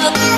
love.